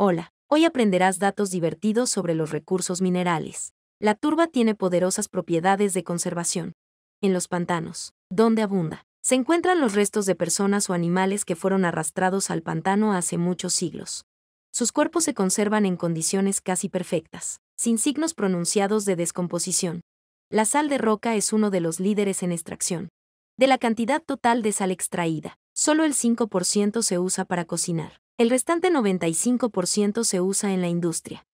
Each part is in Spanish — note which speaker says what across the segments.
Speaker 1: Hola, hoy aprenderás datos divertidos sobre los recursos minerales. La turba tiene poderosas propiedades de conservación. En los pantanos, donde abunda, se encuentran los restos de personas o animales que fueron arrastrados al pantano hace muchos siglos. Sus cuerpos se conservan en condiciones casi perfectas, sin signos pronunciados de descomposición. La sal de roca es uno de los líderes en extracción. De la cantidad total de sal extraída, solo el 5% se usa para cocinar. El restante 95% se usa en la industria.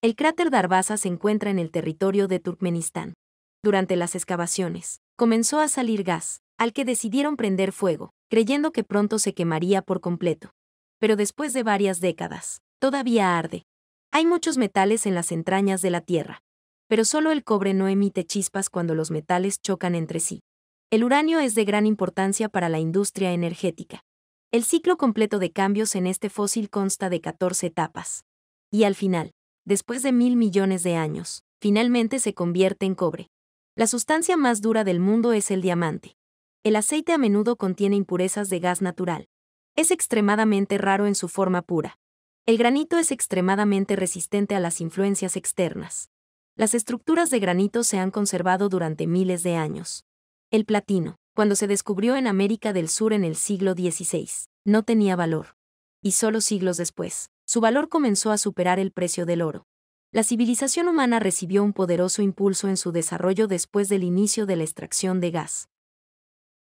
Speaker 1: El cráter Darvaza se encuentra en el territorio de Turkmenistán. Durante las excavaciones, comenzó a salir gas, al que decidieron prender fuego, creyendo que pronto se quemaría por completo. Pero después de varias décadas, todavía arde. Hay muchos metales en las entrañas de la Tierra. Pero solo el cobre no emite chispas cuando los metales chocan entre sí. El uranio es de gran importancia para la industria energética. El ciclo completo de cambios en este fósil consta de 14 etapas. Y al final, después de mil millones de años, finalmente se convierte en cobre. La sustancia más dura del mundo es el diamante. El aceite a menudo contiene impurezas de gas natural. Es extremadamente raro en su forma pura. El granito es extremadamente resistente a las influencias externas. Las estructuras de granito se han conservado durante miles de años. El platino cuando se descubrió en América del Sur en el siglo XVI, no tenía valor. Y solo siglos después, su valor comenzó a superar el precio del oro. La civilización humana recibió un poderoso impulso en su desarrollo después del inicio de la extracción de gas.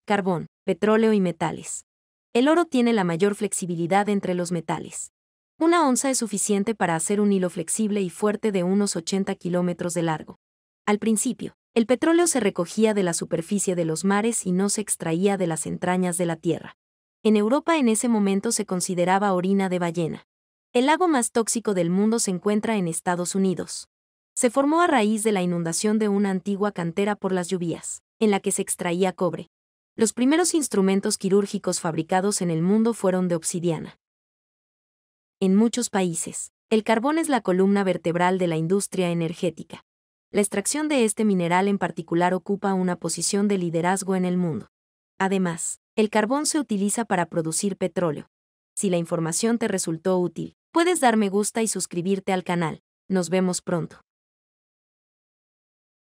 Speaker 1: Carbón, petróleo y metales. El oro tiene la mayor flexibilidad entre los metales. Una onza es suficiente para hacer un hilo flexible y fuerte de unos 80 kilómetros de largo. Al principio, el petróleo se recogía de la superficie de los mares y no se extraía de las entrañas de la tierra. En Europa en ese momento se consideraba orina de ballena. El lago más tóxico del mundo se encuentra en Estados Unidos. Se formó a raíz de la inundación de una antigua cantera por las lluvias, en la que se extraía cobre. Los primeros instrumentos quirúrgicos fabricados en el mundo fueron de obsidiana. En muchos países, el carbón es la columna vertebral de la industria energética. La extracción de este mineral en particular ocupa una posición de liderazgo en el mundo. Además, el carbón se utiliza para producir petróleo. Si la información te resultó útil, puedes dar me gusta y suscribirte al canal. Nos vemos pronto.